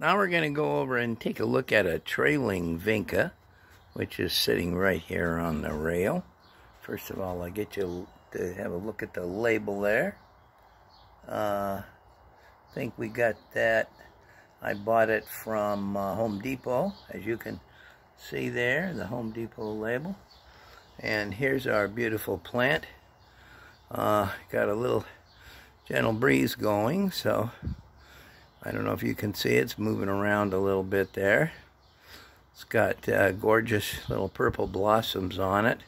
Now we're going to go over and take a look at a trailing vinca, which is sitting right here on the rail. First of all, I'll get you to have a look at the label there. Uh, I think we got that. I bought it from uh, Home Depot, as you can see there, the Home Depot label. And here's our beautiful plant. Uh, got a little gentle breeze going, so I don't know if you can see it. It's moving around a little bit there. It's got uh, gorgeous little purple blossoms on it.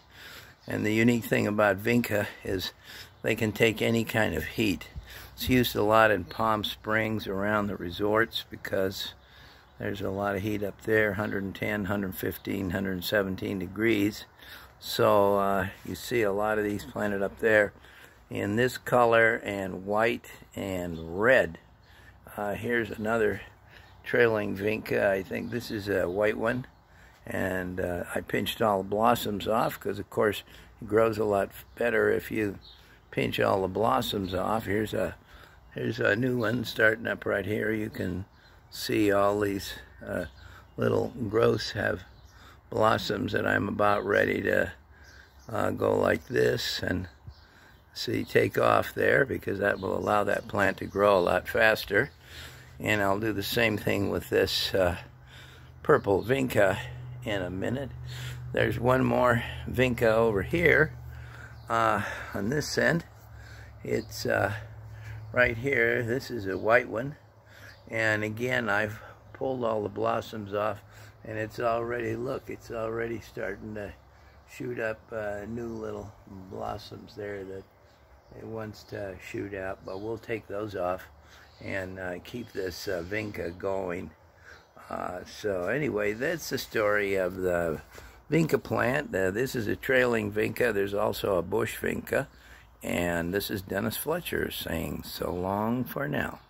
And the unique thing about Vinca is they can take any kind of heat. It's used a lot in Palm Springs around the resorts because there's a lot of heat up there, 110, 115, 117 degrees. So uh, you see a lot of these planted up there in this color and white and red. Uh, here's another trailing vinca. I think this is a white one. And uh, I pinched all the blossoms off because, of course, it grows a lot better if you pinch all the blossoms off. Here's a here's a new one starting up right here. You can see all these uh, little growths have blossoms and I'm about ready to uh, go like this and see take off there because that will allow that plant to grow a lot faster and I'll do the same thing with this uh, purple vinca in a minute. There's one more vinca over here. Uh, on this end it's uh, right here. This is a white one. And again I've pulled all the blossoms off and it's already look it's already starting to shoot up uh, new little blossoms there that it wants to shoot out, but we'll take those off and uh, keep this uh, vinca going. Uh, so anyway, that's the story of the vinca plant. This is a trailing vinca. There's also a bush vinca. And this is Dennis Fletcher saying so long for now.